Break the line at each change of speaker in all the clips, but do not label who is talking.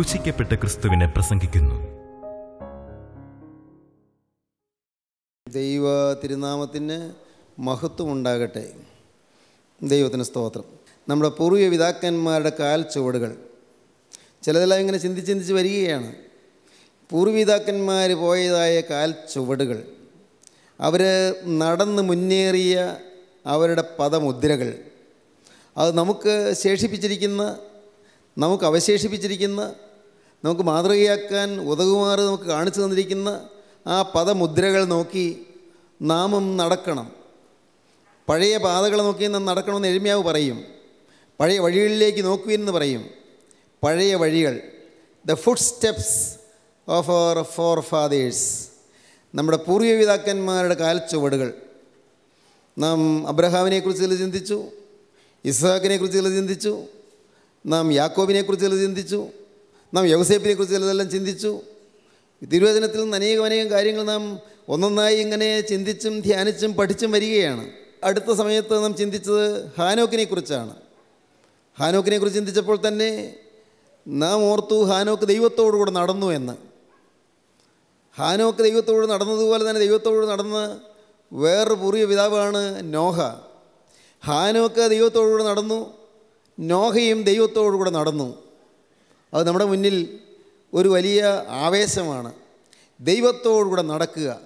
ക്രൂശിക്കപ്പെട്ട ക്രിസ്തുവിനെ പ്രസംഗിക്കുന്നു.
ദൈവ തിരുനാമത്തിന് മഹത്വമുണ്ടാകട്ടെ ദൈവത്തിന് സ്തോത്രം. നമ്മുടെ പൂർവ പിതാക്കന്മാരുടെ കാൽ ചുവടുകൾ. ചിലതെല്ലാം ഇങ്ങനെ ചിന്തിച്ച് ചിന്തിച്ച് വരികയാണ്. പൂർവപിതാക്കന്മാർ പോയതായ കാൽ ചുവടുകൾ. അവർ നടന്ന് മുന്നേറിയ അവരുടെ പദമുദ്രകൾ. അത് നമുക്ക് ശേഷിപ്പിച്ചിരിക്കുന്ന നമുക്ക് അവശേഷിപ്പിച്ചിരിക്കുന്ന നമുക്ക് മാതൃകയാക്കാൻ ഉതകുമാറ് നമുക്ക് കാണിച്ചു തന്നിരിക്കുന്ന ആ പദമുദ്രകൾ നോക്കി നാമം നടക്കണം. പഴയ പാതകൾ നോക്കി നാം നടക്കണമെന്ന് എഴുമ്യാവ് പറയും. പഴയ വഴികളിലേക്ക് നോക്കുവിനെന്ന് പറയും. പഴയ വഴികൾ. The footsteps of our forefathers നമ്മുടെ പൂർവപിതാക്കന്മാരുടെ കാൽച്ചുവടുകൾ. നാം അബ്രഹാമിനെക്കുറിച്ച് ചില ചിന്തിച്ചു ഇസ്ഹാക്കിനെക്കുറിച്ച് ചില ചിന്തിച്ചു നാം യാക്കോബിനെക്കുറിച്ച് ചില ചിന്തിച്ചു. നാം യൗസേപ്പിനെ കുറിച്ച് ചിലതെല്ലാം ചിന്തിച്ചു. തിരുവചനത്തിൽ നിന്ന് അനേകം അനേകം കാര്യങ്ങൾ നാം ഒന്നൊന്നായി ഇങ്ങനെ ചിന്തിച്ചും ധ്യാനിച്ചും പഠിച്ചും വരികയാണ്. അടുത്ത സമയത്ത് നാം ചിന്തിച്ചത് ഹാനോക്കിനെ കുറിച്ചാണ് ഹാനോക്കിനെ കുറിച്ച് ചിന്തിച്ചപ്പോൾ തന്നെ നാം ഓർത്തു ഹാനോക്ക് ദൈവത്തോടുകൂടെ നടന്നു എന്ന്. ഹാനോക്ക് ദൈവത്തോട് നടന്നതുപോലെ തന്നെ ദൈവത്തോട് നടന്ന് വേറൊരു പൂർവ പിതാവാണ് നോഹ. ഹാനോക്ക് ദൈവത്തോടുകൂടെ നടന്നു നോഹയും ദൈവത്തോടുകൂടെ നടന്നു. അത് നമ്മുടെ മുന്നിൽ ഒരു വലിയ ആവേശമാണ്. ദൈവത്തോടുകൂടെ നടക്കുക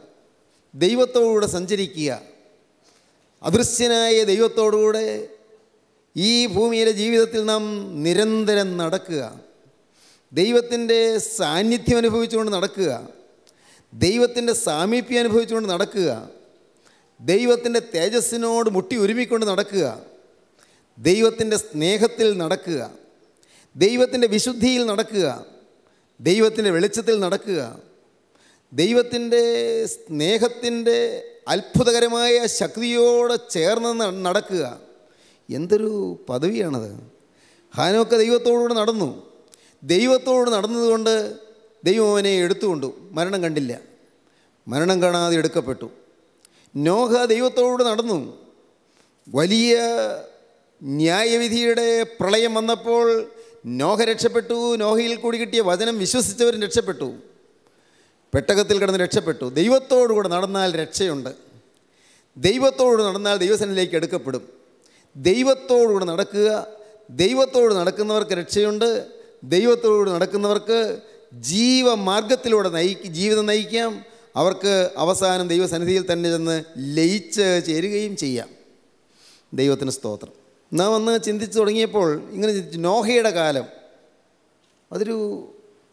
ദൈവത്തോടുകൂടെ സഞ്ചരിക്കുക അദൃശ്യനായ ദൈവത്തോടുകൂടെ ഈ ഭൂമിയിലെ ജീവിതത്തിൽ നാം നിരന്തരം നടക്കുക. ദൈവത്തിന്റെ സാന്നിധ്യം അനുഭവിച്ചുകൊണ്ട് നടക്കുക. ദൈവത്തിന്റെ സാമീപ്യം അനുഭവിച്ചുകൊണ്ട് നടക്കുക. ദൈവത്തിന്റെ തേജസ്സിനോട് മുട്ടി ഒരുമിക്കൊണ്ട് നടക്കുക. ദൈവത്തിന്റെ സ്നേഹത്തിൽ നടക്കുക. ദൈവത്തിന്റെ വിശുദ്ധിയിൽ നടക്കുക ദൈവത്തിന്റെ വെളിച്ചത്തിൽ നടക്കുക ദൈവത്തിന്റെ സ്നേഹത്തിന്റെ അത്ഭുതകരമായ ശക്തിയോടെ ചേർന്ന് നടക്കുക. എന്തൊരു പദവിയാണത്. ഹാനോക്ക ദൈവത്തോടുകൂടെ നടന്നു. ദൈവത്തോട് നടന്നതുകൊണ്ട് ദൈവം അവനെ എടുത്തുകൊണ്ടു. മരണം കണ്ടില്ല. മരണം കാണാതെ എടുക്കപ്പെട്ടു. നോഹ ദൈവത്തോട് നടന്നു. വലിയ ന്യായവിധിയുടെ പ്രളയം വന്നപ്പോൾ നോഹ രക്ഷപ്പെട്ടു നോഹയിൽ കൂടി കിട്ടിയ വചനം വിശ്വസിച്ചവരും രക്ഷപ്പെട്ടു. പെട്ടകത്തിൽ കിടന്ന് രക്ഷപ്പെട്ടു. ദൈവത്തോടുകൂടെ നടന്നാൽ രക്ഷയുണ്ട്. ദൈവത്തോട് നടന്നാൽ ദൈവസനിലേക്ക് എടുക്കപ്പെടും. ദൈവത്തോടുകൂടെ നടക്കുക ദൈവത്തോട് നടക്കുന്നവർക്ക് രക്ഷയുണ്ട്. ദൈവത്തോട് നടക്കുന്നവർക്ക് ജീവമാർഗത്തിലൂടെ നയിക്ക് ജീവിതം നയിക്കാം. അവർക്ക് അവസാനം ദൈവസന്നിധിയിൽ തന്നെ ചെന്ന് ലയിച്ച് ചേരുകയും ചെയ്യാം. ദൈവത്തിന് സ്തോത്രം. നാം അന്ന് ചിന്തിച്ചു തുടങ്ങിയപ്പോൾ ഇങ്ങനെ ചിന്തിച്ചു നോഹയുടെ കാലം. അതൊരു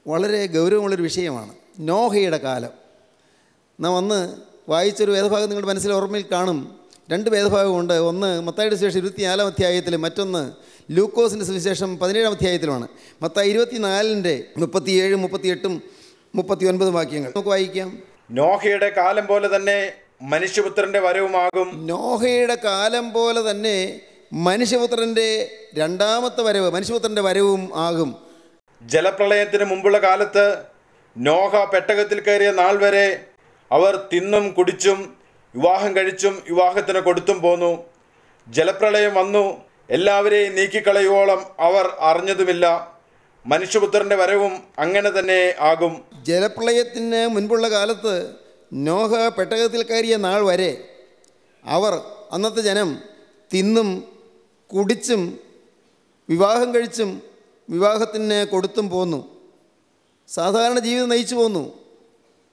വളരെ ഗൗരവമുള്ളൊരു വിഷയമാണ്. നോഹയുടെ കാലം. നാം അന്ന് വായിച്ചൊരു വേദഭാഗം നിങ്ങളുടെ മനസ്സിൽ ഓർമ്മയിൽ കാണും. രണ്ട് വേദഭാഗമുണ്ട് ഒന്ന് മത്തായിയുടെ സുവിശേഷം ഇരുപത്തിനാലാം അധ്യായത്തിൽ മറ്റൊന്ന് ലൂക്കോസിന്റെ സുവിശേഷം പതിനേഴാം അധ്യായത്തിലുമാണ്. മത്തായി ഇരുപത്തിനാലിന്റെ മുപ്പത്തിയേഴും മുപ്പത്തിയെട്ടും മുപ്പത്തി ഒൻപതും വാക്യങ്ങൾ. നമുക്ക് വായിക്കാം.
നോഹയുടെ കാലം പോലെ തന്നെ മനുഷ്യപുത്രന്റെ വരവുമാകും.
നോഹയുടെ കാലം പോലെ തന്നെ മനുഷ്യപുത്രന്റെ രണ്ടാമത്തെ വരവ് മനുഷ്യപുത്രന്റെ വരവും ആകും.
ജലപ്രളയത്തിന് മുമ്പുള്ള കാലത്ത് നോഹ പെട്ടകത്തിൽ കയറിയ നാൾ വരെ അവർ തിന്നും കുടിച്ചും വിവാഹം കഴിച്ചും വിവാഹത്തിന് കൊടുത്തും പോന്നു. ജലപ്രളയം വന്നു. എല്ലാവരെയും നീക്കിക്കളയുവോളം അവർ അറിഞ്ഞതുമില്ല. മനുഷ്യപുത്രന്റെ വരവും അങ്ങനെ തന്നെ ആകും.
ജലപ്രളയത്തിന് മുൻപുള്ള കാലത്ത് നോഹ പെട്ടകത്തിൽ കയറിയ നാൾ വരെ അവർ അന്നത്തെ ജനം തിന്നും കുടിച്ചും വിവാഹം കഴിച്ചും വിവാഹത്തിന് കൊടുത്തും പോന്നു. സാധാരണ ജീവിതം നയിച്ചു പോന്നു.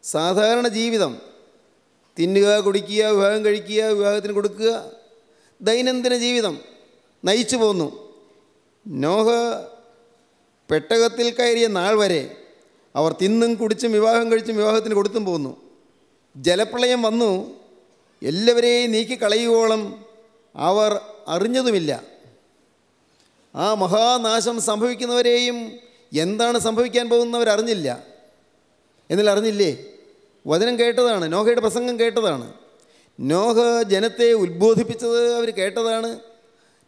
സാധാരണ ജീവിതം. തിന്നുക കുടിക്കുക വിവാഹം കഴിക്കുക വിവാഹത്തിന് കൊടുക്കുക. ദൈനംദിന ജീവിതം നയിച്ചു പോന്നു. നോഹ പെട്ടകത്തിൽ കയറിയ നാൾ വരെ അവർ തിന്നും കുടിച്ചും വിവാഹം കഴിച്ചും വിവാഹത്തിന് കൊടുത്തും പോന്നു. ജലപ്രളയം വന്നു. എല്ലാവരെയും നീക്കിക്കളയുവോളം അവർ അറിഞ്ഞതുമില്ല. ആ മഹാനാശം സംഭവിക്കുന്നവരെയും എന്താണ് സംഭവിക്കാൻ പോകുന്നവർ അറിഞ്ഞില്ല. എന്നാൽ അറിഞ്ഞില്ലേ? വചനം കേട്ടതാണ്. നോഹയുടെ പ്രസംഗം കേട്ടതാണ്. നോഹ ജനത്തെ ഉത്ബോധിപ്പിച്ചത് അവർ കേട്ടതാണ്.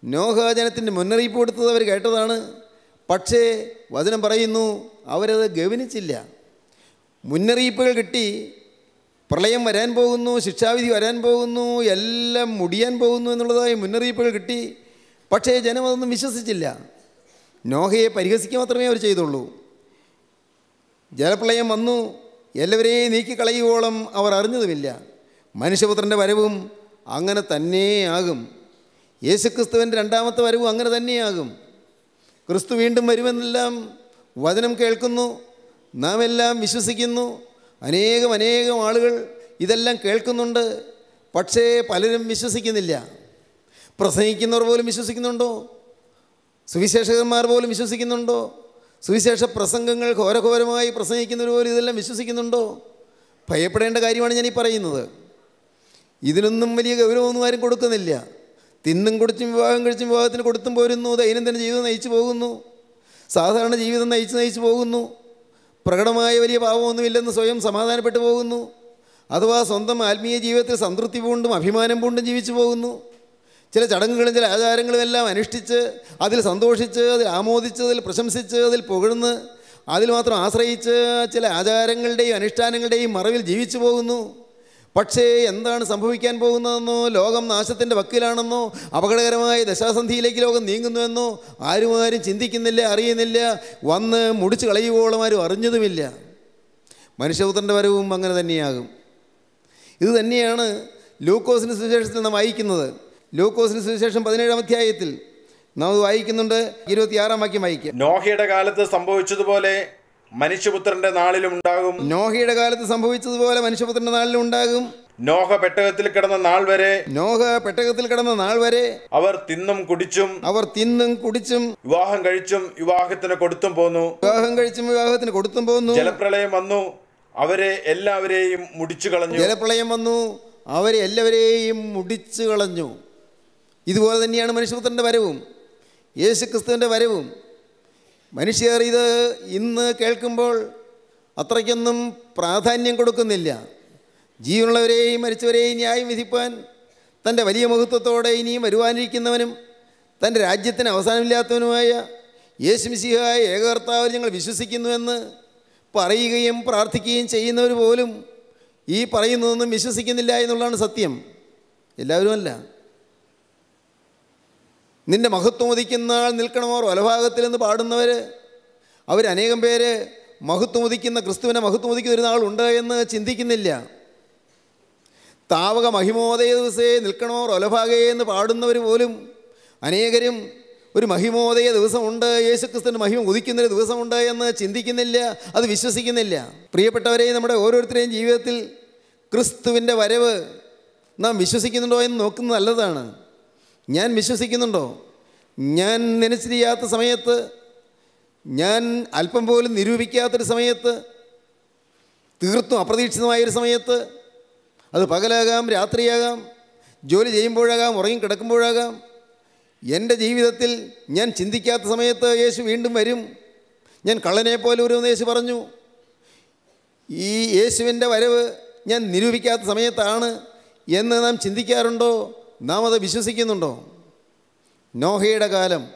നോഹ ജനത്തിന്റെ മുന്നറിയിപ്പ് കൊടുത്തത് അവർ കേട്ടതാണ്. പക്ഷേ വചനം പറയുന്നു അവരത് ഗവനിച്ചില്ല. മുന്നറിയിപ്പുകൾ കിട്ടി പ്രളയം വരാൻ പോകുന്നു ശിക്ഷാവിധി വരാൻ പോകുന്നു എല്ലാം മുടിയാൻ പോകുന്നു എന്നുള്ളതായി മുന്നറിയിപ്പുകൾ കിട്ടി. പക്ഷേ ജനം അതൊന്നും വിശ്വസിച്ചില്ല. നോഹയെ പരിഹസിക്കുക മാത്രമേ അവർ ചെയ്തുള്ളൂ. ജലപ്രളയം വന്നു എല്ലാവരെയും നീക്കിക്കളയുവോളം അവർ അറിഞ്ഞതുമില്ല. മനുഷ്യപുത്രന്റെ വരവും അങ്ങനെ തന്നെയാകും. യേശുക്രിസ്തുവിന്റെ രണ്ടാമത്തെ വരവും അങ്ങനെ തന്നെയാകും. ക്രിസ്തു വീണ്ടും വരുമെന്നെല്ലാം വചനം കേൾക്കുന്നു നാം എല്ലാം വിശ്വസിക്കുന്നു. അനേകം അനേകം ആളുകൾ ഇതെല്ലാം കേൾക്കുന്നുണ്ട്. പക്ഷേ പലരും വിശ്വസിക്കുന്നില്ല. പ്രസംഗിക്കുന്നവർ പോലും വിശ്വസിക്കുന്നുണ്ടോ? സുവിശേഷകന്മാർ പോലും വിശ്വസിക്കുന്നുണ്ടോ? സുവിശേഷ പ്രസംഗങ്ങൾ ഘോരഘോരമായി പ്രസംഗിക്കുന്നവർ പോലും ഇതെല്ലാം വിശ്വസിക്കുന്നുണ്ടോ? ഭയപ്പെടേണ്ട കാര്യമാണ് ഞാനീ പറയുന്നത്. ഇതിനൊന്നും വലിയ ഗൗരവമൊന്നും ആരും കൊടുക്കുന്നില്ല. തിന്നും കുടിച്ചും വിവാഹം കഴിച്ചും വിവാഹത്തിന് കൊടുത്തും പോരുന്നു. ദൈനംദിന ജീവിതം നയിച്ചു പോകുന്നു. സാധാരണ ജീവിതം നയിച്ച് നയിച്ചു പോകുന്നു. പ്രകടമായ വലിയ പാപമൊന്നുമില്ലെന്ന് സ്വയം സമാധാനപ്പെട്ടു പോകുന്നു. അഥവാ സ്വന്തം ആത്മീയ ജീവിതത്തിൽ സംതൃപ്തി പൂണ്ടും അഭിമാനം പൂണ്ടും ജീവിച്ചു പോകുന്നു. ചില ചടങ്ങുകളും ചില ആചാരങ്ങളും എല്ലാം അനുഷ്ഠിച്ച് അതിൽ സന്തോഷിച്ച് അതിൽ ആമോദിച്ച് അതിൽ പ്രശംസിച്ച് അതിൽ പുകഴ്ന്ന് അതിൽ മാത്രം ആശ്രയിച്ച് ചില ആചാരങ്ങളുടെയും അനുഷ്ഠാനങ്ങളുടെയും മറവിൽ ജീവിച്ചു പോകുന്നു. പക്ഷേ എന്താണ് സംഭവിക്കാൻ പോകുന്നതെന്നോ? ലോകം നാശത്തിന്റെ വക്കിലാണെന്നോ? അപകടകരമായ ദശാസന്ധിയിലേക്ക് ലോകം നീങ്ങുന്നുവെന്നോ? ആരും ആരും ചിന്തിക്കുന്നില്ല അറിയുന്നില്ല. വന്ന് മുടിച്ച് കളയുവോളം ആരും അറിഞ്ഞതുമില്ല. മനുഷ്യപുത്രന്റെ വരവും അങ്ങനെ തന്നെയാകും. ഇത് തന്നെയാണ് ലൂക്കോസിന് സുവിശേഷത്തിൽ നാം വായിക്കുന്നത്. ലൂക്കോസിന് സുവിശേഷം പതിനേഴാം അധ്യായത്തിൽ. നാം വായിക്കുന്നുണ്ട്. ഇരുപത്തിയാറാം വാക്യം വായിക്കാം.
നോഹയുടെ കാലത്ത് സംഭവിച്ചതുപോലെ മനുഷ്യപുത്രന്റെ നാളിലും ഉണ്ടാകും.
നോഹയുടെ കാലത്ത് സംഭവിച്ചതുപോലെ മനുഷ്യപുത്രന്റെ നാളിലും ഉണ്ടാകും.
നോഹ പെട്ടകത്തിൽ കിടന്ന നാൾ വരെ
നോഹ പെട്ടകത്തിൽ കിടന്ന നാൾ വരെ
അവർ തിന്നും കുടിച്ചും
അവർ തിന്നും കുടിച്ചും
വിവാഹം കഴിച്ചും വിവാഹത്തിന് കൊടുത്തും പോന്നു.
വിവാഹം കഴിച്ചും വിവാഹത്തിന് കൊടുത്തും പോന്നു.
ജലപ്രളയം വന്നു. അവരെ എല്ലാവരെയും മുടിച്ചു കളഞ്ഞു.
ജലപ്രളയം വന്നു. അവരെ എല്ലാവരെയും മുടിച്ചു കളഞ്ഞു. ഇതുപോലെ തന്നെയാണ് മനുഷ്യപുത്രന്റെ വരവും. യേശുക്രിസ്തുവിന്റെ വരവും. മനുഷ്യർ ഇത് ഇന്ന് കേൾക്കുമ്പോൾ അത്രയ്ക്കൊന്നും പ്രാധാന്യം കൊടുക്കുന്നില്ല. ജീവനുള്ളവരെയും മരിച്ചവരെയും ന്യായം വിധിപ്പാൻ തന്റെ വലിയ മഹത്വത്തോടെ ഇനിയും വരുവാനിരിക്കുന്നവനും തന്റെ രാജ്യത്തിന് അവസാനമില്ലാത്തവനുമായ യേശുമിശിഹായ ഏകകർത്താവിൽ ഞങ്ങൾ വിശ്വസിക്കുന്നുവെന്ന് പറയുകയും പ്രാർത്ഥിക്കുകയും ചെയ്യുന്നവർ പോലും ഈ പറയുന്നതൊന്നും വിശ്വസിക്കുന്നില്ല എന്നുള്ളതാണ് സത്യം. എല്ലാവരും അല്ല നിന്റെ മഹത്വം ഉദിക്കുന്ന ആൾ നിൽക്കണമോ വലഭാഗത്തിൽ നിന്ന് പാടുന്നവർ അവരനേകം പേര് മഹത്വം ഉദിക്കുന്ന ക്രിസ്തുവിനെ മഹത്വം ഉദിക്കുന്ന ഒരു നാളുണ്ട് എന്ന് ചിന്തിക്കുന്നില്ല. താവക മഹിമോദയ ദിവസേ നിൽക്കണമോ ഒലഭാഗേ എന്ന് പാടുന്നവർ പോലും അനേകരും ഒരു മഹിമോദയ ദിവസമുണ്ട്. യേശുക്രിസ്തുവിന്റെ മഹിമ ഉദിക്കുന്നൊരു ദിവസമുണ്ട് എന്ന് ചിന്തിക്കുന്നില്ല അത് വിശ്വസിക്കുന്നില്ല. പ്രിയപ്പെട്ടവരെയും നമ്മുടെ ഓരോരുത്തരെയും ജീവിതത്തിൽ ക്രിസ്തുവിന്റെ വരവ് നാം വിശ്വസിക്കുന്നുണ്ടോ എന്ന് നോക്കുന്നത് നല്ലതാണ്. ഞാൻ വിശ്വസിക്കുന്നുണ്ടോ? ഞാൻ നനച്ചിരിയാത്ത സമയത്ത് ഞാൻ അല്പം പോലും നിരൂപിക്കാത്തൊരു സമയത്ത് തീർത്തും അപ്രതീക്ഷിതമായൊരു സമയത്ത് അത് പകലാകാം രാത്രിയാകാം ജോലി ചെയ്യുമ്പോഴാകാം ഉറങ്ങി കിടക്കുമ്പോഴാകാം എന്റെ ജീവിതത്തിൽ ഞാൻ ചിന്തിക്കാത്ത സമയത്ത് യേശു വീണ്ടും വരും. ഞാൻ കള്ളനെ പോലെ ഒരു യേശു പറഞ്ഞു. ഈ യേശുവിന്റെ വരവ് ഞാൻ നിരൂപിക്കാത്ത സമയത്താണ് എന്ന് നാം ചിന്തിക്കാറുണ്ടോ? നാം അത് വിശ്വസിക്കുന്നുണ്ടോ? നോഹയുടെ കാലം.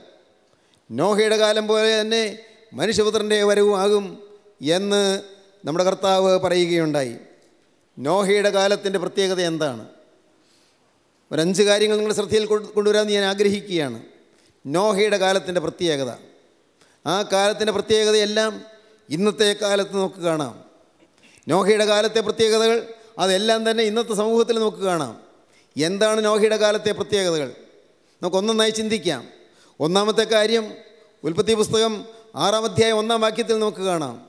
നോഹയുടെ കാലം പോലെ തന്നെ മനുഷ്യപുത്രന്റെ വരവുമാകും എന്ന് നമ്മുടെ കർത്താവ് പറയുകയുണ്ടായി. നോഹയുടെ കാലത്തിന്റെ പ്രത്യേകത എന്താണ്? ഒരഞ്ച് കാര്യങ്ങൾ നിങ്ങൾ ശ്രദ്ധയിൽ കൊണ്ടുവരാൻ ഞാൻ ആഗ്രഹിക്കുകയാണ്. നോഹയുടെ കാലത്തിന്റെ പ്രത്യേകത. ആ കാലത്തിന്റെ പ്രത്യേകതയെല്ലാം ഇന്നത്തെ കാലത്ത് നമുക്ക് കാണാം. നോഹയുടെ കാലത്തെ പ്രത്യേകതകൾ അതെല്ലാം തന്നെ ഇന്നത്തെ സമൂഹത്തിൽ നമുക്ക് കാണാം. എന്താണ് നോഹയുടെ കാലത്തെ പ്രത്യേകതകൾ? നമുക്കൊന്നൊന്നായി ചിന്തിക്കാം. ഒന്നാമത്തെ കാര്യം ഉൽപ്പത്തി പുസ്തകം ആറാം അധ്യായം ഒന്നാം വാക്യത്തിൽ നമുക്ക് കാണാം.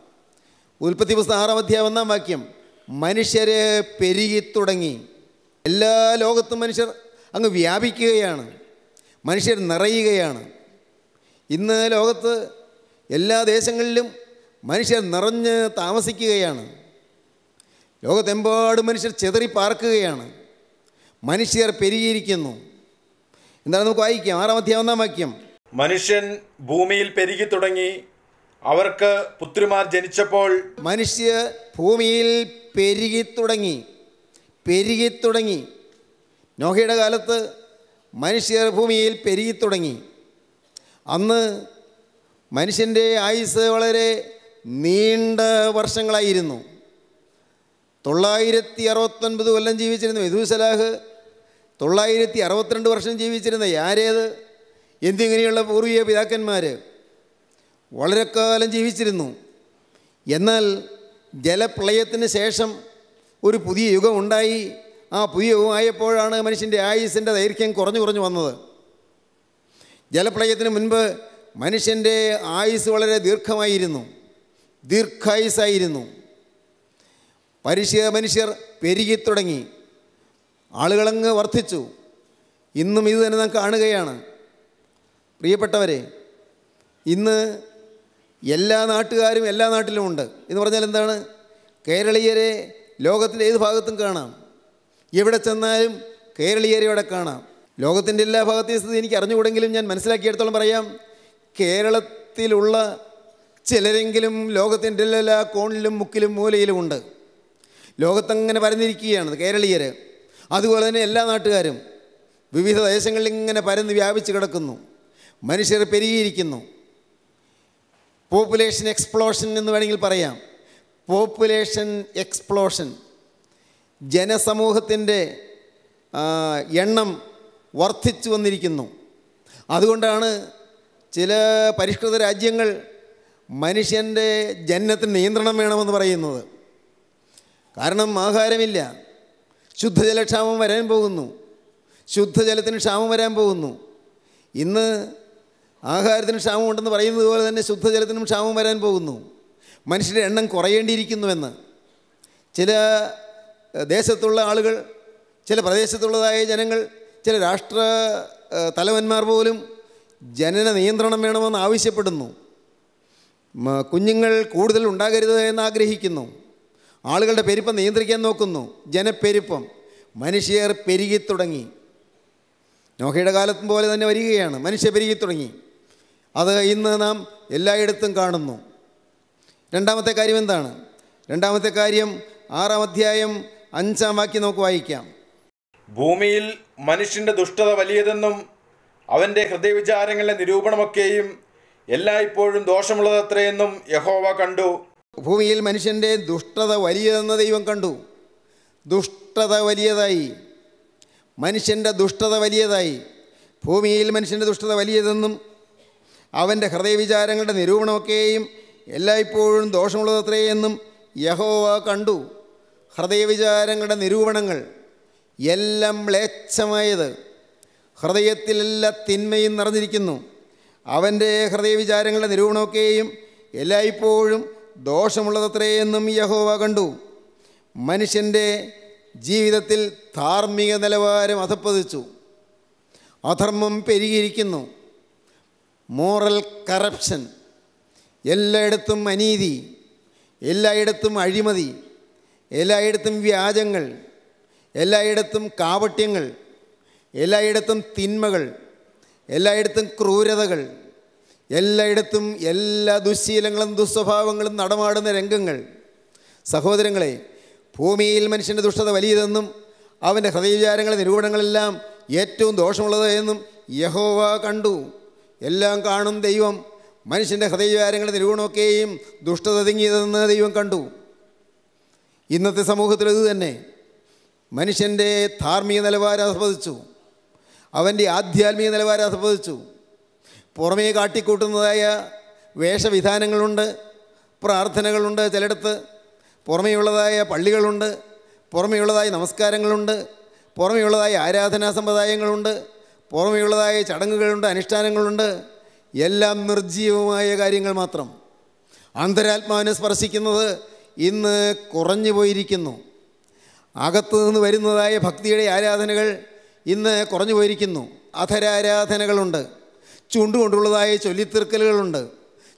ഉൽപ്പത്തി പുസ്തകം ആറാം അധ്യായം ഒന്നാം വാക്യം മനുഷ്യരെ പെരുകി തുടങ്ങി. എല്ലാ ലോകത്തും മനുഷ്യർ അങ്ങ് വ്യാപിക്കുകയാണ്. മനുഷ്യർ നിറയുകയാണ്. ഇന്ന് ലോകത്ത് എല്ലാ ദേശങ്ങളിലും മനുഷ്യർ നിറഞ്ഞ് താമസിക്കുകയാണ്. ലോകത്തെമ്പാടും മനുഷ്യർ ചെതറി പാർക്കുകയാണ്. മനുഷ്യർ പെരുകിയിരിക്കുന്നു. എന്താണ് നമുക്ക് വായിക്കാം. ആറാം അധ്യായം ഒന്നാം വാക്യം.
മനുഷ്യൻ ഭൂമിയിൽ പെരുകി തുടങ്ങി. അവർക്ക് പുത്രിമാർ ജനിച്ചപ്പോൾ
മനുഷ്യ ഭൂമിയിൽ പെരുകി തുടങ്ങി. പെരുകി തുടങ്ങി. നോഹയുടെ കാലത്ത് മനുഷ്യർ ഭൂമിയിൽ പെരുകി തുടങ്ങി. അന്ന് മനുഷ്യന്റെ ആയുസ് വളരെ നീണ്ട വർഷങ്ങളായിരുന്നു. തൊള്ളായിരത്തി അറുപത്തൊൻപത് കൊല്ലം ജീവിച്ചിരുന്നു മെഥൂസലാഹ് തൊള്ളായിരത്തി അറുപത്തിരണ്ട് വർഷം ജീവിച്ചിരുന്ന ആരേത് എന്തിങ്ങനെയുള്ള പൂർവീയ പിതാക്കന്മാർ വളരെ കാലം ജീവിച്ചിരുന്നു. എന്നാൽ ജലപ്രളയത്തിന് ശേഷം ഒരു പുതിയ യുഗം ഉണ്ടായി ആ പുതിയ യുഗമായപ്പോഴാണ് മനുഷ്യന്റെ ആയുസിന്റെ ദൈർഘ്യം കുറഞ്ഞു കുറഞ്ഞു വന്നത്. ജലപ്രളയത്തിന് മുൻപ് മനുഷ്യന്റെ ആയുസ് വളരെ ദീർഘമായിരുന്നു. ദീർഘായുസായിരുന്നു പരിശീ മനുഷ്യർ പെരുകിത്തുടങ്ങി ആളുകളങ്ങ് വർദ്ധിച്ചു. ഇന്നും ഇത് തന്നെ നാം കാണുകയാണ്. പ്രിയപ്പെട്ടവരെ ഇന്ന് എല്ലാ നാട്ടുകാരും എല്ലാ നാട്ടിലുമുണ്ട് എന്ന് പറഞ്ഞാൽ എന്താണ്? കേരളീയരെ ലോകത്തിന്റെ ഏത് ഭാഗത്തും കാണാം. എവിടെ ചെന്നാലും കേരളീയരെ ഇവിടെ കാണാം. ലോകത്തിന്റെ എല്ലാ ഭാഗത്തെയും സ്ഥിതി എനിക്ക് അറിഞ്ഞുകൂടെങ്കിലും ഞാൻ മനസ്സിലാക്കിയെടുത്തോളം പറയാം. കേരളത്തിലുള്ള ചിലരെങ്കിലും ലോകത്തിന്റെ എല്ലാ കോണിലും മുക്കിലും മൂലയിലുമുണ്ട് ലോകത്തങ്ങനെ പരന്നിരിക്കുകയാണ് കേരളീയർ അതുപോലെ തന്നെ എല്ലാ നാട്ടുകാരും വിവിധ ദേശങ്ങളിൽ ഇങ്ങനെ പരന്ന് വ്യാപിച്ച് കിടക്കുന്നു. മനുഷ്യർ പെരുകിയിരിക്കുന്നു. പോപ്പുലേഷൻ എക്സ്പ്ലോഷൻ എന്ന് വേണമെങ്കിൽ പറയാം. പോപ്പുലേഷൻ എക്സ്പ്ലോഷൻ ജനസമൂഹത്തിന്റെ എണ്ണം വർദ്ധിച്ചു വന്നിരിക്കുന്നു. അതുകൊണ്ടാണ് ചില പരിഷ്കൃത രാജ്യങ്ങൾ മനുഷ്യന്റെ ജനനത്തിന് നിയന്ത്രണം വേണമെന്ന് പറയുന്നത്. കാരണം ആഹാരമില്ല. ശുദ്ധജലക്ഷാമം വരാൻ പോകുന്നു. ശുദ്ധജലത്തിന് ക്ഷാമം വരാൻ പോകുന്നു. ഇന്ന് ആഹാരത്തിന് ക്ഷാമം ഉണ്ടെന്ന് പറയുന്നത് പോലെ തന്നെ ശുദ്ധജലത്തിനും ക്ഷാമം വരാൻ പോകുന്നു. മനുഷ്യരുടെ എണ്ണം കുറയേണ്ടിയിരിക്കുന്നുവെന്ന്. ചില ദേശത്തുള്ള ആളുകൾ ചില പ്രദേശത്തുള്ളതായ ജനങ്ങൾ ചില രാഷ്ട്ര തലവന്മാർ പോലും ജനന നിയന്ത്രണം വേണമെന്ന് ആവശ്യപ്പെടുന്നു. കുഞ്ഞുങ്ങൾ കൂടുതൽ ഉണ്ടാകരുത് എന്ന് ആഗ്രഹിക്കുന്നു. ആളുകളുടെ പെരുപ്പം നിയന്ത്രിക്കാൻ നോക്കുന്നു. ജനപ്പെരുപ്പം. മനുഷ്യർ പെരുകി തുടങ്ങി. നോഹയുടെ കാലത്തും പോലെ തന്നെ വരികയാണ്. മനുഷ്യ പെരുകി തുടങ്ങി. അത് ഇന്ന് നാം എല്ലായിടത്തും കാണുന്നു. രണ്ടാമത്തെ കാര്യം എന്താണ്? രണ്ടാമത്തെ കാര്യം ആറാം അധ്യായം അഞ്ചാം വാക്യം നമുക്ക് വായിക്കാം.
ഭൂമിയിൽ മനുഷ്യന്റെ ദുഷ്ടത വലിയതെന്നും അവന്റെ ഹൃദയവിചാരങ്ങളുടെ നിരൂപണമൊക്കെയും എല്ലായ്പ്പോഴും ദോഷമുള്ളതത്രയെന്നും യഹോവ കണ്ടു.
ഭൂമിയിൽ മനുഷ്യന്റെ ദുഷ്ടത വലിയതെന്ന് ദൈവം കണ്ടു. ദുഷ്ടത വലിയതായി. മനുഷ്യന്റെ ദുഷ്ടത വലിയതായി. ഭൂമിയിൽ മനുഷ്യന്റെ ദുഷ്ടത വലിയതെന്നും അവന്റെ ഹൃദയവിചാരങ്ങളുടെ നിരൂപണമൊക്കെയും എല്ലായ്പ്പോഴും ദോഷമുള്ളതത്രയെന്നും യഹോവ കണ്ടു. ഹൃദയവിചാരങ്ങളുടെ നിരൂപണങ്ങൾ എല്ലാം മ്ലേച്ഛമായത്. ഹൃദയത്തിലെല്ലാ തിന്മയും നിറഞ്ഞിരിക്കുന്നു. അവന്റെ ഹൃദയവിചാരങ്ങളുടെ നിരൂപണമൊക്കെയും എല്ലായ്പ്പോഴും ദോഷമുള്ളതത്രയെന്നും യഹോവ കണ്ടു. മനുഷ്യന്റെ ജീവിതത്തിൽ ധാർമ്മിക നിലവാരം അധപ്പതിച്ചു. അധർമ്മം പെരുകിയിരിക്കുന്നു. മോറൽ കറപ്ഷൻ എല്ലായിടത്തും അനീതി. എല്ലായിടത്തും അഴിമതി. എല്ലായിടത്തും വ്യാജങ്ങൾ. എല്ലായിടത്തും കാപട്യങ്ങൾ. എല്ലായിടത്തും തിന്മകൾ. എല്ലായിടത്തും ക്രൂരതകൾ. എല്ലായിടത്തും എല്ലാ ദുശ്ശീലങ്ങളും ദുസ്വഭാവങ്ങളും നടമാടുന്ന രംഗങ്ങൾ. സഹോദരങ്ങളെ ഭൂമിയിൽ മനുഷ്യന്റെ ദുഷ്ടത വലിയതെന്നും അവന്റെ ഹൃദയവിചാരങ്ങളെ നിരൂപണങ്ങളെല്ലാം ഏറ്റവും ദോഷമുള്ളത് എന്നും യഹോവ കണ്ടു. എല്ലാം കാണും ദൈവം. മനുഷ്യന്റെ ഹൃദയവിചാരങ്ങളുടെ നിരൂപണമൊക്കെയും ദുഷ്ടത തിങ്ങിയതെന്ന് ദൈവം കണ്ടു. ഇന്നത്തെ സമൂഹത്തിൽ ഇത് തന്നെ. മനുഷ്യന്റെ ധാർമ്മിക നിലവാരം ആസ്വദിച്ചു. അവന്റെ ആധ്യാത്മിക നിലവാരം അധപ്പതിച്ചു പുറമേ കാട്ടിക്കൂട്ടുന്നതായ വേഷവിധാനങ്ങളുണ്ട് പ്രാർത്ഥനകളുണ്ട് ചിലയിടത്ത്. പുറമേയുള്ളതായ പള്ളികളുണ്ട് പുറമേയുള്ളതായ നമസ്കാരങ്ങളുണ്ട് പുറമേയുള്ളതായ ആരാധനാ സമ്പ്രദായങ്ങളുണ്ട് പുറമേയുള്ളതായ ചടങ്ങുകളുണ്ട് അനുഷ്ഠാനങ്ങളുണ്ട്. എല്ലാം നിർജീവമായ കാര്യങ്ങൾ മാത്രം. അന്തരാത്മാവിനെ സ്പർശിക്കുന്നത് ഇന്ന് കുറഞ്ഞു പോയിരിക്കുന്നു. അകത്തു നിന്ന് വരുന്നതായ ഭക്തിയുടെ ആരാധനകൾ ഇന്ന് കുറഞ്ഞു പോയിരിക്കുന്നു. അധരാരാധനകളുണ്ട്. ചുണ്ടുകൊണ്ടുള്ളതായ ചൊല്ലിത്തീർക്കലുകളുണ്ട്.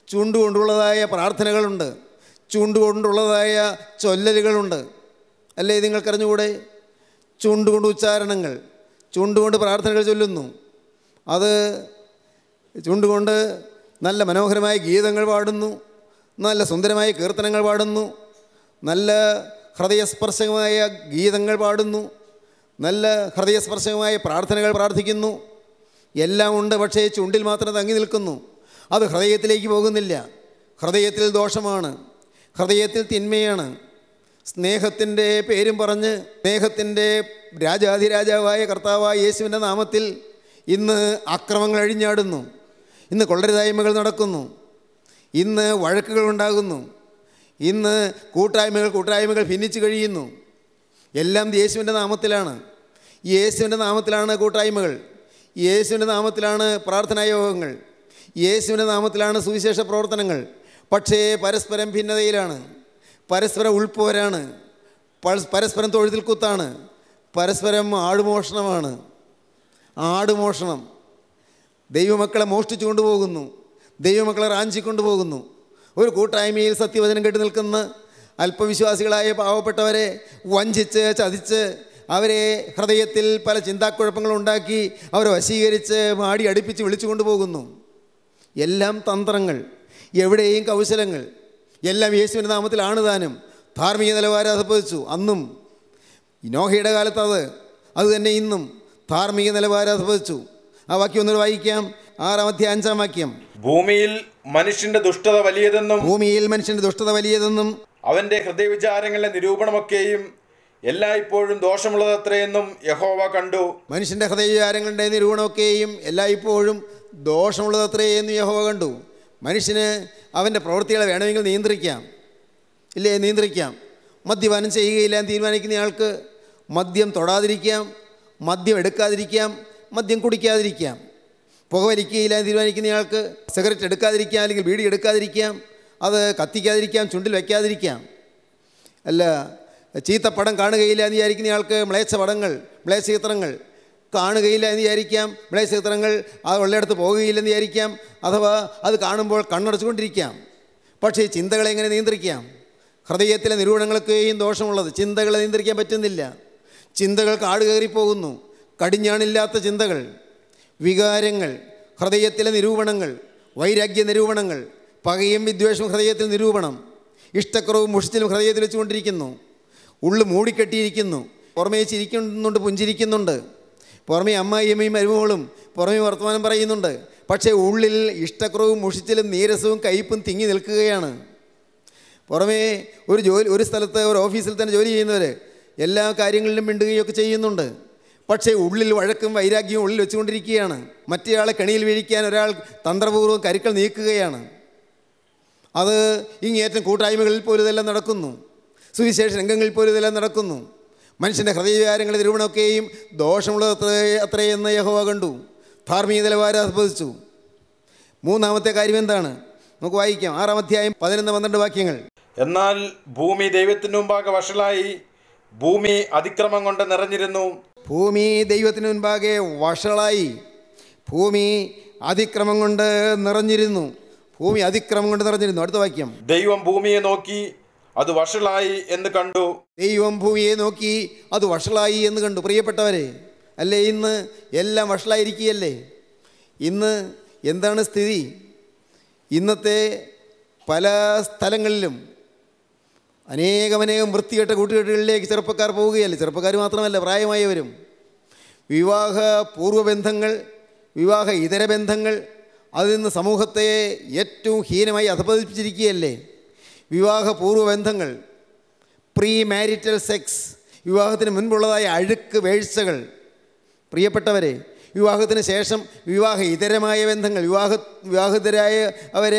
ചുണ്ടുകൊണ്ടുള്ളതായ പ്രാർത്ഥനകളുണ്ട്. ചുണ്ടുകൊണ്ടുള്ളതായ ചൊല്ലലുകളുണ്ട്. അല്ലേ നിങ്ങൾക്കറിഞ്ഞുകൂടെ? ചുണ്ടുകൊണ്ട് ഉച്ചാരണങ്ങൾ. ചുണ്ടുകൊണ്ട് പ്രാർത്ഥനകൾ ചൊല്ലുന്നു. അത് ചൂണ്ടുകൊണ്ട് നല്ല മനോഹരമായ ഗീതങ്ങൾ പാടുന്നു. നല്ല സുന്ദരമായ കീർത്തനങ്ങൾ പാടുന്നു. നല്ല ഹൃദയസ്പർശകമായ ഗീതങ്ങൾ പാടുന്നു. നല്ല ഹൃദയസ്പർശകമായ പ്രാർത്ഥനകൾ പ്രാർത്ഥിക്കുന്നു. എല്ലാം ഉണ്ട് പക്ഷേ ചുണ്ടിൽ മാത്രം തങ്ങി നിൽക്കുന്നു. അത് ഹൃദയത്തിലേക്ക് പോകുന്നില്ല. ഹൃദയത്തിൽ ദോഷമാണ്. ഹൃദയത്തിൽ തിന്മയാണ്. സ്നേഹത്തിന്റെ പേരും പറഞ്ഞ് സ്നേഹത്തിന്റെ രാജാധിരാജാവായ കർത്താവായ യേശുവിന്റെ നാമത്തിൽ ഇന്ന് അക്രമങ്ങൾ അഴിഞ്ഞാടുന്നു. ഇന്ന് കൊള്ളരുതായ്മകൾ നടക്കുന്നു. ഇന്ന് വഴക്കുകൾ ഉണ്ടാകുന്നു. ഇന്ന് കൂട്ടായ്മകൾ കൂട്ടായ്മകൾ ഭിന്നിച്ചു കഴിയുന്നു. എല്ലാം യേശുവിന്റെ നാമത്തിലാണ്. യേശുവിന്റെ നാമത്തിലാണ് കൂട്ടായ്മകൾ. യേശുവിന്റെ നാമത്തിലാണ് പ്രാർത്ഥനായോഗങ്ങൾ യേശുവിന്റെ നാമത്തിലാണ് സുവിശേഷ പ്രവർത്തനങ്ങൾ. പക്ഷേ പരസ്പരം ഭിന്നതയിലാണ്. പരസ്പരം ഉൾപ്പോരാണ് പരസ്പരം തൊഴുതിൽ കുത്താണ്. പരസ്പരം ആടുമോഷണമാണ്. ആടുമോഷണം. ദൈവമക്കളെ മോഷ്ടിച്ചു കൊണ്ടുപോകുന്നു ദൈവമക്കളെ റാഞ്ചിക്കൊണ്ടു പോകുന്നു. ഒരു കൂട്ടായ്മയിൽ സത്യവചനം കെട്ടി നിൽക്കുന്ന അല്പവിശ്വാസികളായ പാവപ്പെട്ടവരെ വഞ്ചിച്ച് ചതിച്ച് അവരെ ഹൃദയത്തിൽ പല ചിന്താക്കുഴപ്പങ്ങളുണ്ടാക്കി അവരെ വശീകരിച്ച് മാടി അടുപ്പിച്ച് വിളിച്ചു കൊണ്ടുപോകുന്നു. എല്ലാം തന്ത്രങ്ങൾ എവിടെയും കൗശലങ്ങൾ എല്ലാം യേശുവിന്റെ നാമത്തിലാണ് താനും. ധാർമ്മിക നിലവാരം അധപ്പതിച്ചു അന്നും നോഹയുടെ കാലത്ത് അത് അതുതന്നെ ഇന്നും ധാർമ്മിക നിലവാരം അധപ്പതിച്ചു ആ വാക്യം ഒന്നുകൂടെ വായിക്കാം. ആറാം അധ്യായം അഞ്ചാം വാക്യം.
ഭൂമിയിൽ മനുഷ്യന്റെ ദുഷ്ടത വലിയതെന്നും
ഭൂമിയിൽ മനുഷ്യന്റെ ദുഷ്ടത വലിയതെന്നും
അവന്റെ ഹൃദയവിചാരങ്ങളുടെ നിരൂപണമൊക്കെയും എല്ലായ്പ്പോഴും ദോഷമുള്ളതത്രയെന്നും യഹോവ കണ്ടു.
മനുഷ്യന്റെ ഹൃദയവിചാരങ്ങളുടെ നിരൂപണമൊക്കെയും എല്ലായ്പ്പോഴും ദോഷമുള്ളത് അത്രയെന്ന് യഹോവ കണ്ടു. മനുഷ്യന് അവന്റെ പ്രവൃത്തികളെ വേണമെങ്കിൽ നിയന്ത്രിക്കാം. ഇല്ലേ നിയന്ത്രിക്കാം. മദ്യപാനം ചെയ്യുകയില്ല എന്ന് തീരുമാനിക്കുന്നയാൾക്ക് മദ്യം തൊടാതിരിക്കാം മദ്യം എടുക്കാതിരിക്കാം മദ്യം കുടിക്കാതിരിക്കാം. പുകവലിക്കുകയില്ല എന്ന് തീരുമാനിക്കുന്നയാൾക്ക് സിഗരറ്റ് എടുക്കാതിരിക്കാം അല്ലെങ്കിൽ ബീഡി എടുക്കാതിരിക്കാം അത് കത്തിക്കാതിരിക്കാം ചുണ്ടിൽ വയ്ക്കാതിരിക്കാം അല്ല ചീത്തപ്പടം കാണുകയില്ല എന്ന് വിചാരിക്കുന്ന ആൾക്ക് മ്ലേച്ഛ പടങ്ങൾ മ്ലേച്ഛ ചിത്രങ്ങൾ കാണുകയില്ല എന്ന് വിചാരിക്കാം. മ്ലേച്ഛ ചിത്രങ്ങൾ അത് ഉള്ളിടത്ത് പോകുകയില്ലെന്ന് വിചാരിക്കാം. അഥവാ അത് കാണുമ്പോൾ കണ്ണടച്ചുകൊണ്ടിരിക്കാം. പക്ഷേ ചിന്തകളെ എങ്ങനെ നിയന്ത്രിക്കാം? ഹൃദയത്തിലെ നിരൂപണങ്ങൾക്കേയും ദോഷമുള്ളത് ചിന്തകളെ നിയന്ത്രിക്കാൻ പറ്റുന്നില്ല. ചിന്തകൾ കാട് കയറിപ്പോകുന്നു. കടിഞ്ഞാണില്ലാത്ത ചിന്തകൾ വികാരങ്ങൾ ഹൃദയത്തിലെ നിരൂപണങ്ങൾ വൈരാഗ്യ നിരൂപണങ്ങൾ പകയും വിദ്വേഷവും ഹൃദയത്തിൽ നിരൂപണം ഇഷ്ടക്കുറവും മുഷിച്ചിലും ഹൃദയത്തിൽ വെച്ചുകൊണ്ടിരിക്കുന്നു. ഉള്ളു മൂടിക്കെട്ടിയിരിക്കുന്നു. പുറമേ ചിരിക്കുന്നുണ്ട് പുഞ്ചിരിക്കുന്നുണ്ട്. പുറമേ അമ്മായിയമ്മയും മരുമകളും പുറമേ വർത്തമാനം പറയുന്നുണ്ട്. പക്ഷേ ഉള്ളിൽ ഇഷ്ടക്കുറവും മുഷിച്ചിലും നീരസവും കയ്പും തിങ്ങി നിൽക്കുകയാണ്. പുറമേ ഒരു ജോലി ഒരു സ്ഥലത്ത് ഒരു ഓഫീസിൽ തന്നെ ജോലി ചെയ്യുന്നവർ എല്ലാ കാര്യങ്ങളിലും മിണ്ടുകയൊക്കെ ചെയ്യുന്നുണ്ട്. പക്ഷേ ഉള്ളിൽ വഴക്കും വൈരാഗ്യവും ഉള്ളിൽ വെച്ചുകൊണ്ടിരിക്കുകയാണ്. മറ്റേയാളെ കെണിയിൽ വീഴിക്കാൻ ഒരാൾ തന്ത്രപൂർവം കരുക്കൾ നീക്കുകയാണ്. അത് ഇങ്ങേറ്റം കൂട്ടായ്മകളിൽ പോലും ഇതെല്ലാം നടക്കുന്നു. സുവിശേഷ രംഗങ്ങളിൽ പോലും ഇതെല്ലാം നടക്കുന്നു. മനുഷ്യന്റെ ഹൃദയവികാരങ്ങളുടെ നിരൂപണമൊക്കെയും ദോഷമുള്ളത് അത്ര അത്രയെന്ന് യഹോവ കണ്ടു. ധാർമ്മിക നിലവാരം ആസ്വദിച്ചു മൂന്നാമത്തെ കാര്യം എന്താണ്? നമുക്ക് വായിക്കാം. ആറാം അധ്യായം പതിനൊന്ന് പന്ത്രണ്ട് വാക്യങ്ങൾ.
എന്നാൽ ഭൂമി ദൈവത്തിന് മുമ്പാകെ വഷളായി ഭൂമി അതിക്രമം കൊണ്ട് നിറഞ്ഞിരുന്നു.
ഭൂമി ദൈവത്തിന് മുൻപാകെ വഷളായി ഭൂമി അതിക്രമം കൊണ്ട് നിറഞ്ഞിരുന്നു. ഭൂമി അതിക്രമം കൊണ്ട് നിറഞ്ഞിരുന്നു. അടുത്ത വാക്യം.
ദൈവം ഭൂമിയെ നോക്കി അത് വഷളായി എന്ന് കണ്ടു.
ദൈവം ഭൂമിയെ നോക്കി അത് വഷളായി എന്ന് കണ്ടു. പ്രിയപ്പെട്ടവരെ അല്ലേ ഇന്ന് എല്ലാം വഷളായിരിക്കുകയല്ലേ? ഇന്ന് എന്താണ് സ്ഥിതി? ഇന്നത്തെ പല സ്ഥലങ്ങളിലും അനേകമനേകം വൃത്തികെട്ട കൂട്ടുകെട്ടുകളിലേക്ക് ചെറുപ്പക്കാർ പോവുകയല്ല? ചെറുപ്പക്കാർ മാത്രമല്ല പ്രായമായവരും. വിവാഹ പൂർവബന്ധങ്ങൾ വിവാഹ ഇതര ബന്ധങ്ങൾ അതിൽ നിന്ന് സമൂഹത്തെ ഏറ്റവും ഹീനമായി അധപതിപ്പിച്ചിരിക്കുകയല്ലേ? വിവാഹ ബന്ധങ്ങൾ പ്രീ മാരിറ്റൽ സെക്സ് വിവാഹത്തിന് മുൻപുള്ളതായ അഴുക്ക് വേഴ്ചകൾ. പ്രിയപ്പെട്ടവരെ വിവാഹത്തിന് ശേഷം വിവാഹ ഇതരമായ ബന്ധങ്ങൾ വിവാഹ വിവാഹിതരായ അവർ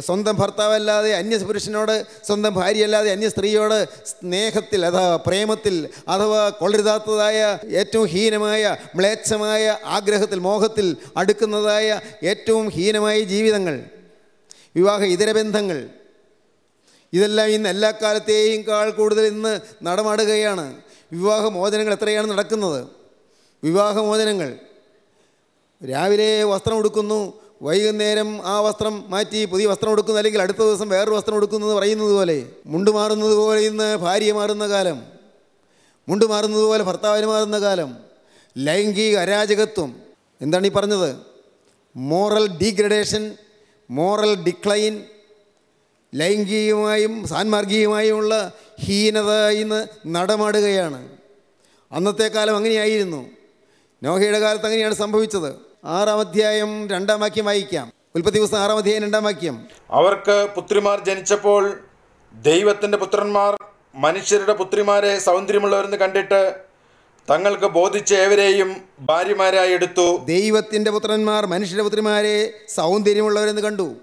സ്വന്തം ഭർത്താവല്ലാതെ അന്യ പുരുഷനോട് സ്വന്തം ഭാര്യയല്ലാതെ അന്യ സ്ത്രീയോട് സ്നേഹത്തിൽ അഥവാ പ്രേമത്തിൽ അഥവാ കൊള്ളരുതാത്തതായ ഏറ്റവും ഹീനമായ മ്ലേച്ഛമായ ആഗ്രഹത്തിൽ മോഹത്തിൽ അടുക്കുന്നതായ ഏറ്റവും ഹീനമായ ജീവിതങ്ങൾ വിവാഹ ഇതര ബന്ധങ്ങൾ ഇതെല്ലാം ഇന്ന് എല്ലാ കാലത്തെയും കാൾ കൂടുതൽ ഇന്ന് നടമാടുകയാണ്. വിവാഹമോചനങ്ങൾ എത്രയാണ് നടക്കുന്നത്? വിവാഹമോചനങ്ങൾ രാവിലെ വസ്ത്രം ഉടുക്കുന്നു വൈകുന്നേരം ആ വസ്ത്രം മാറ്റി പുതിയ വസ്ത്രം ഉടുക്കുന്നു അല്ലെങ്കിൽ അടുത്ത ദിവസം വേറൊരു വസ്ത്രം ഉടുക്കുന്നത് പറയുന്നത് പോലെ മുണ്ട് മാറുന്നത് പോലെ ഇന്ന് ഭാര്യ മാറുന്ന കാലം. മുണ്ട് മാറുന്നത് പോലെ ഭർത്താവിന് മാറുന്ന കാലം. ലൈംഗിക അരാജകത്വം. എന്താണ് ഈ പറഞ്ഞത്? മോറൽ ഡീഗ്രഡേഷൻ മോറൽ ഡിക്ലൈൻ ലൈംഗികമായും സാൻമാർഗികമായുമുള്ള ഹീനത ഇന്ന് നടമാടുകയാണ്. അന്നത്തെ കാലം അങ്ങനെയായിരുന്നു. നോഹയുടെ കാലത്ത് അങ്ങനെയാണ് സംഭവിച്ചത്. ആറാം അധ്യായം രണ്ടാം വാക്യം വായിക്കാം. ഉൽപ്പത്തി ദിവസം ആറാം അധ്യായം രണ്ടാം വാക്യം.
അവർക്ക് പുത്രിമാർ ജനിച്ചപ്പോൾ ദൈവത്തിന്റെ പുത്രന്മാർ മനുഷ്യരുടെ പുത്രിമാരെ സൗന്ദര്യമുള്ളവരെന്ന് കണ്ടിട്ട് തങ്ങൾക്ക് ബോധിച്ച ഏവരെയും ഭാര്യമാരായി എടുത്തു.
ദൈവത്തിന്റെ പുത്രന്മാർ മനുഷ്യരുടെ പുത്രിമാരെ സൗന്ദര്യമുള്ളവരെന്ന് കണ്ടു.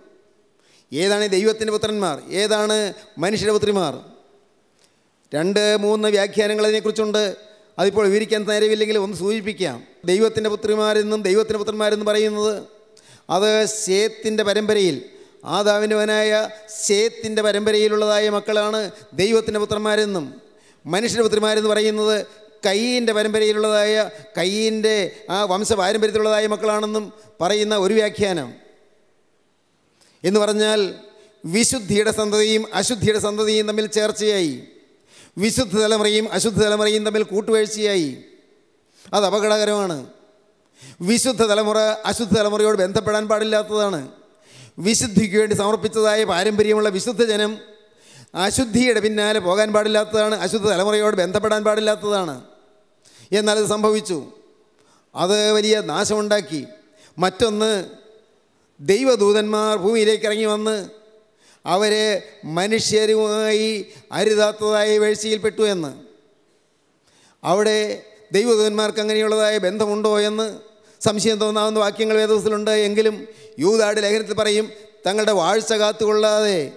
ഏതാണ് ദൈവത്തിന്റെ പുത്രന്മാർ? ഏതാണ് മനുഷ്യരുടെ പുത്രിമാർ? രണ്ട് മൂന്ന് വ്യാഖ്യാനങ്ങൾ അതിനെക്കുറിച്ചുണ്ട് അതിപ്പോൾ വിവരിക്കാൻ നേരമില്ലെങ്കിൽ ഒന്ന് സൂചിപ്പിക്കാം. ദൈവത്തിന്റെ പുത്രിമാരെന്നും ദൈവത്തിന്റെ പുത്രന്മാരെന്നും പറയുന്നത് അത് ശേത്തിന്റെ പരമ്പരയിൽ ആദാവിന്റെ സേത്തിന്റെ പരമ്പരയിലുള്ളതായ മക്കളാണ് ദൈവത്തിന്റെ പുത്രന്മാരെന്നും. മനുഷ്യരുടെ പുത്രിമാരെന്ന് പറയുന്നത് കയ്യീന്റെ പരമ്പരയിലുള്ളതായ കയ്യീന്റെ ആ വംശ പാരമ്പര്യത്തിലുള്ളതായ മക്കളാണെന്നും പറയുന്ന ഒരു വ്യാഖ്യാനം. എന്ന് പറഞ്ഞാൽ വിശുദ്ധിയുടെ സന്തതിയും അശുദ്ധിയുടെ സന്തതിയും തമ്മിൽ ചേർച്ചയായി. വിശുദ്ധ തലമുറയും അശുദ്ധ തലമുറയും തമ്മിൽ കൂട്ടുവീഴ്ചയായി. അത് അപകടകരമാണ്. വിശുദ്ധ തലമുറ അശുദ്ധ തലമുറയോട് ബന്ധപ്പെടാൻ പാടില്ലാത്തതാണ്. വിശുദ്ധിക്ക് വേണ്ടി സമർപ്പിച്ചതായ പാരമ്പര്യമുള്ള വിശുദ്ധ ജനം അശുദ്ധിയുടെ പിന്നാലെ പോകാൻ പാടില്ലാത്തതാണ് അശുദ്ധ തലമുറയോട് ബന്ധപ്പെടാൻ പാടില്ലാത്തതാണ്. എന്നാൽ അത് സംഭവിച്ചു. അത് വലിയ നാശമുണ്ടാക്കി. മറ്റൊന്ന് ദൈവദൂതന്മാർ ഭൂമിയിലേക്ക് ഇറങ്ങി വന്ന് അവരെ മനുഷ്യരുമായി അരുതാത്തതായ വീഴ്ചയിൽപ്പെട്ടു എന്ന്. അവിടെ ദൈവദൂതന്മാർക്ക് അങ്ങനെയുള്ളതായ ബന്ധമുണ്ടോ എന്ന് സംശയം തോന്നാവുന്ന വാക്യങ്ങൾ വേദവസത്തിലുണ്ട് എങ്കിലും യൂതാട് ലേഖനത്തിൽ പറയും തങ്ങളുടെ വാഴ്ച കാത്തുകൊള്ളാതെ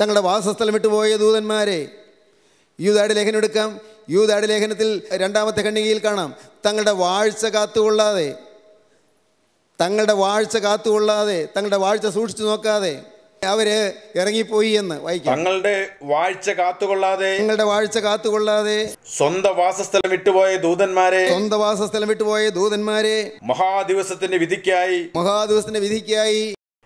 തങ്ങളുടെ വാസസ്ഥലം വിട്ടുപോയ ദൂതന്മാരെ. യൂതാട് ലേഖനം എടുക്കാം. യൂതാട് ലേഖനത്തിൽ രണ്ടാമത്തെ ഖണ്ഡികയിൽ കാണാം. തങ്ങളുടെ വാഴ്ച കാത്തുകൊള്ളാതെ തങ്ങളുടെ വാഴ്ച കാത്തുകൊള്ളാതെ തങ്ങളുടെ വാഴ്ച സൂക്ഷിച്ചു നോക്കാതെ അവർ ഇറങ്ങിപ്പോയി എന്ന് വായിക്കാം.
തങ്ങളുടെ വാഴ്ച കാത്തുകൊള്ളാതെ
തങ്ങളുടെ വാഴ്ച കാത്തുകൊള്ളാതെ
സ്വന്തം വാസസ്ഥലം വിട്ടുപോയ ദൂതന്മാരെ
സ്വന്തം വാസസ്ഥലം വിട്ടുപോയ ദൂതന്മാരെ
മഹാദിവസത്തിന്റെ വിധിക്കായി
മഹാദിവസത്തിന്റെ വിധിക്കായി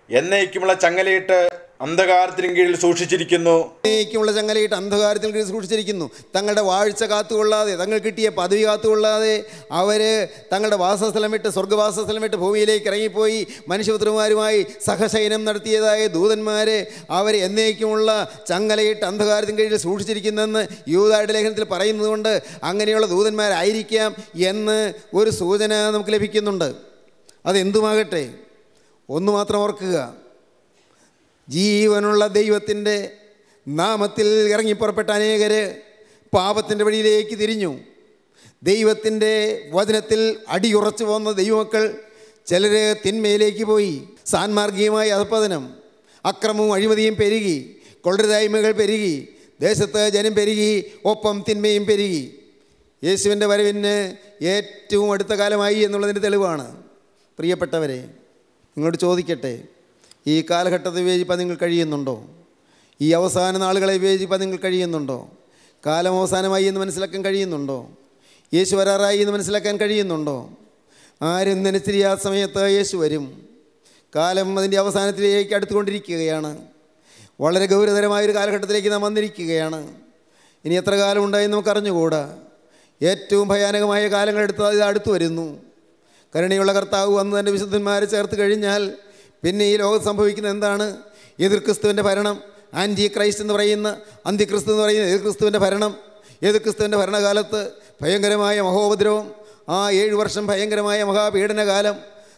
എന്നേക്കുമുള്ള ചങ്ങലയിട്ട് അന്ധകാരത്തിനും കീഴിൽ സൂക്ഷിച്ചിരിക്കുന്നു.
എന്നേക്കുമുള്ള ചങ്ങലയിട്ട് അന്ധകാരത്തിന് കീഴിൽ സൂക്ഷിച്ചിരിക്കുന്നു. തങ്ങളുടെ വാഴ്ച കാത്തുകൊള്ളാതെ തങ്ങൾ കിട്ടിയ പദവി കാത്തുകൊള്ളാതെ അവർ തങ്ങളുടെ വാസസ്ഥലം വിട്ട് സ്വർഗവാസസ്ഥലം വിട്ട് ഭൂമിയിലേക്ക് ഇറങ്ങിപ്പോയി മനുഷ്യപുത്രന്മാരുമായി സഹശയനം നടത്തിയതായ ദൂതന്മാരെ അവർ എന്നേക്കുമുള്ള ചങ്ങലയിട്ട് അന്ധകാരത്തിന് കീഴിൽ സൂക്ഷിച്ചിരിക്കുന്നെന്ന് യൂതായുടെ ലേഖനത്തിൽ പറയുന്നതുകൊണ്ട് അങ്ങനെയുള്ള ദൂതന്മാരായിരിക്കാം എന്ന് ഒരു സൂചന നമുക്ക് ലഭിക്കുന്നുണ്ട്. അതെന്തുമാകട്ടെ? ഒന്ന് മാത്രം ഓർക്കുക. ജീവനുള്ള ദൈവത്തിന്റെ നാമത്തിൽ ഇറങ്ങിപ്പുറപ്പെട്ട അനേകർ പാപത്തിന്റെ വഴിയിലേക്ക് തിരിഞ്ഞു. ദൈവത്തിന്റെ വചനത്തിൽ അടിയുറച്ചു പോകുന്ന ദൈവമക്കൾ ചിലർ തിന്മയിലേക്ക് പോയി. സാൻമാർഗീയമായ അധപ്പതനം അക്രമവും അഴിമതിയും പെരുകി കൊള്ളരുതായ്മകൾ പെരുകി ദേശത്ത് ജനം പെരുകി ഒപ്പം തിന്മയും പെരുകി. യേശുവിന്റെ വരവിന് ഏറ്റവും അടുത്ത കാലമായി എന്നുള്ളതിന്റെ തെളിവാണ്. പ്രിയപ്പെട്ടവരെ നിങ്ങളോട് ചോദിക്കട്ടെ ഈ കാലഘട്ടത്തെ വിവേചിപ്പാൻ നിങ്ങൾ കഴിയുന്നുണ്ടോ? ഈ അവസാന നാളുകളെ വിവേചിപ്പാൻ നിങ്ങൾ കഴിയുന്നുണ്ടോ? കാലം അവസാനമായി എന്ന് മനസ്സിലാക്കാൻ കഴിയുന്നുണ്ടോ? യേശു വരാറായി എന്ന് മനസ്സിലാക്കാൻ കഴിയുന്നുണ്ടോ? ആരും നനച്ചിരിയാത്ത സമയത്ത് യേശു വരും. കാലം അതിന്റെ അവസാനത്തിലേക്ക് അടുത്തുകൊണ്ടിരിക്കുകയാണ്. വളരെ ഗൗരവതരമായൊരു കാലഘട്ടത്തിലേക്ക് നാം വന്നിരിക്കുകയാണ്. ഇനി എത്ര കാലം ഉണ്ടായി നമുക്ക് അറിഞ്ഞുകൂടാ ഏറ്റവും ഭയാനകമായ കാലങ്ങളെടുത്ത് ഇത് അടുത്തു വരുന്നു. കരുണയുള്ള കർത്താവ് വന്ന് തന്റെ വിശുദ്ധന്മാരെ ചേർത്ത് കഴിഞ്ഞാൽ പിന്നെ ഈ ലോകത്ത് സംഭവിക്കുന്നത് എന്താണ്? എതിർ ക്രിസ്തുവിന്റെ ഭരണം ആന്റി ക്രൈസ്റ്റ് എന്ന് പറയുന്ന അന്തിക്രിസ്തു എന്ന് പറയുന്ന എതിർ ക്രിസ്തുവിന്റെ ഭരണം എതിർ ക്രിസ്തുവിന്റെ ഭരണകാലത്ത് ഭയങ്കരമായ മഹോപദ്രവം ആ ഏഴ് വർഷം ഭയങ്കരമായ മഹാപീഡനകാലം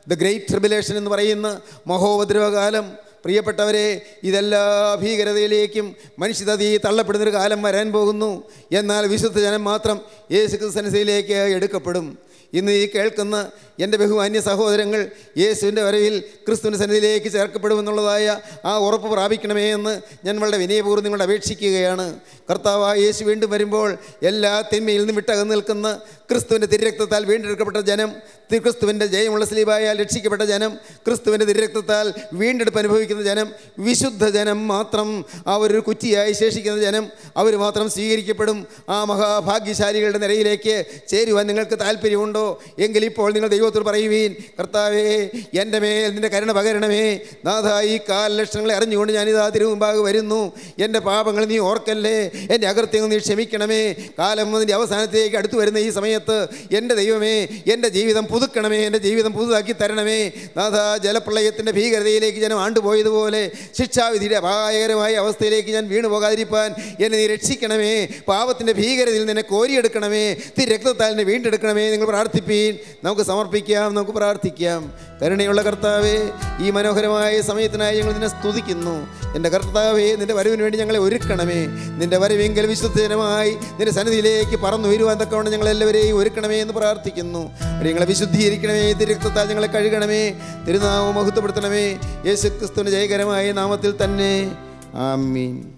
ദ ഗ്രേറ്റ് ട്രിബുലേഷൻ എന്ന് പറയുന്ന മഹോപദ്രവകാലം. പ്രിയപ്പെട്ടവരെ ഇതെല്ലാ ഭീകരതയിലേക്കും മനുഷ്യതീ തള്ളപ്പെടുന്നൊരു കാലം വരാൻ പോകുന്നു. എന്നാൽ വിശുദ്ധ ജനം മാത്രം യേശുക്രിസ്തനസയിലേക്ക് എടുക്കപ്പെടും. ഇന്ന് ഈ കേൾക്കുന്ന എന്റെ ബഹുമാന്യ സഹോദരങ്ങൾ യേശുവിന്റെ വരവിൽ ക്രിസ്തുവിന്റെ സന്നിധിയിലേക്ക് ചേർക്കപ്പെടുമെന്നുള്ളതായ ആ ഉറപ്പ് പ്രാപിക്കണമേ എന്ന് ഞാൻ വളരെ വിനയപൂർവം നിങ്ങളോട് അപേക്ഷിക്കുകയാണ്. കർത്താവ് യേശു വീണ്ടും വരുമ്പോൾ എല്ലാ തിന്മയിൽ നിന്നും വിട്ടകന്ന് നിൽക്കുന്ന ക്രിസ്തുവിന്റെ തിരുരക്തത്താൽ വീണ്ടെടുക്കപ്പെട്ട ജനം ക്രിസ്തുവിന്റെ ജയമുള്ള സ്ലീബായാൽ രക്ഷിക്കപ്പെട്ട ജനം ക്രിസ്തുവിന്റെ തിരരക്തത്താൽ വീണ്ടെടുപ്പ് അനുഭവിക്കുന്ന ജനം വിശുദ്ധ ജനം മാത്രം അവരൊരു കുറ്റിയായി ശേഷിക്കുന്ന ജനം അവർ മാത്രം സ്വീകരിക്കപ്പെടും. ആ മഹാഭാഗ്യശാലികളുടെ നിരയിലേക്ക് ചേരുവാൻ നിങ്ങൾക്ക് താല്പര്യമുണ്ടോ? എങ്കിൽ ഇപ്പോൾ നിങ്ങൾ ദൈവത്തോട് പറയുവീൻ കർത്താവേ എന്റെ മേൽ നിന്റെ കരുണ പകരണമേ. നാഥ ഈ കാൽ അറിഞ്ഞുകൊണ്ട് അറിഞ്ഞുകൊണ്ട് ഞാനിതാ തിരുമുമ്പാകെ വരുന്നു. എന്റെ പാപങ്ങൾ നീ ഓർക്കല്ലേ? എന്റെ അകൃത്യങ്ങൾ നീ ക്ഷമിക്കണമേ. കാലം അതിന്റെ അവസാനത്തേക്ക് അടുത്തു വരുന്ന ഈ സമയത്ത് എന്റെ ദൈവമേ എന്റെ ജീവിതം പുതുക്കണമേ എന്റെ ജീവിതം പുതുതാക്കി തരണമേ. നാഥ ജലപ്രളയത്തിന്റെ ഭീകരതയിലേക്ക് ജനം ആണ്ടുപോയതുപോലെ ശിക്ഷാവിധിയുടെ അപായകരമായ അവസ്ഥയിലേക്ക് ഞാൻ വീണു പോകാതിരിപ്പാൻ എന്നെ നീ രക്ഷിക്കണമേ. പാപത്തിന്റെ ഭീകരതയിൽ നിന്നെ കോരിയെടുക്കണമേ. തീ രക്തത്താൽ എന്നെ വീണ്ടെടുക്കണമേ. നിങ്ങൾ പ്രാർത്ഥിപ്പീൻ. നമുക്ക് സമർപ്പിക്കാം നമുക്ക് പ്രാർത്ഥിക്കാം. കരുണയുള്ള കർത്താവേ ഈ മനോഹരമായ സമയത്തിനായി ഞങ്ങൾ നിന്നെ സ്തുതിക്കുന്നു. എന്റെ കർത്താവേ നിന്റെ വരവിന് വേണ്ടി ഞങ്ങളെ ഒരുക്കണമേ. നിന്റെ വരവെങ്കിൽ വിശുദ്ധജനമായി നിന്റെ സന്നിധിയിലേക്ക് പറന്നു വരുവാൻ തക്കവണ്ണം ഞങ്ങളെല്ലാവരെയും ഒരുക്കണമേ എന്ന് പ്രാർത്ഥിക്കുന്നു. ഞങ്ങളെ വിശുദ്ധ ശുദ്ധീകരിക്കണമേ. തിരക്തത്താൽ ഞങ്ങളെ കഴുകണമേ. തിരുനാമം മഹത്വപ്പെടുത്തണമേ. യേശു ക്രിസ്തുവിന്റെ ജയകരമായ നാമത്തിൽ തന്നെ. ആമീൻ.